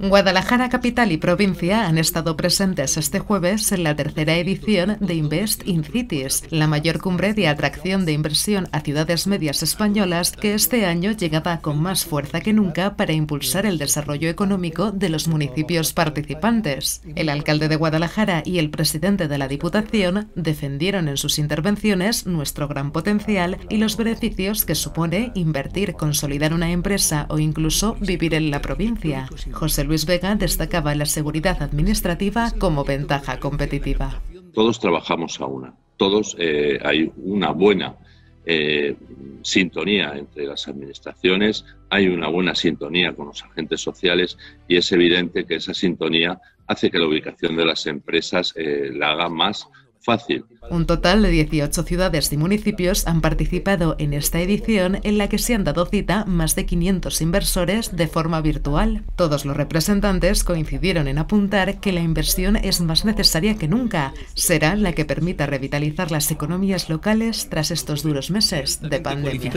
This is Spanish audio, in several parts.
Guadalajara capital y provincia han estado presentes este jueves en la tercera edición de Invest in Cities, la mayor cumbre de atracción de inversión a ciudades medias españolas que este año llegaba con más fuerza que nunca para impulsar el desarrollo económico de los municipios participantes. El alcalde de Guadalajara y el presidente de la Diputación defendieron en sus intervenciones nuestro gran potencial y los beneficios que supone invertir, consolidar una empresa o incluso vivir en la provincia. José Luis Vega destacaba la seguridad administrativa como ventaja competitiva. Todos trabajamos a una, todos eh, hay una buena eh, sintonía entre las administraciones, hay una buena sintonía con los agentes sociales y es evidente que esa sintonía hace que la ubicación de las empresas eh, la haga más fácil. Un total de 18 ciudades y municipios han participado en esta edición en la que se han dado cita más de 500 inversores de forma virtual. Todos los representantes coincidieron en apuntar que la inversión es más necesaria que nunca. Será la que permita revitalizar las economías locales tras estos duros meses de pandemia.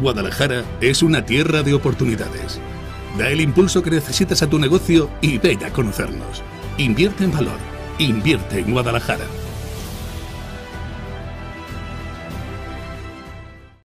Guadalajara es una tierra de oportunidades. Da el impulso que necesitas a tu negocio y ven a conocernos. Invierte en valor. Invierte en Guadalajara.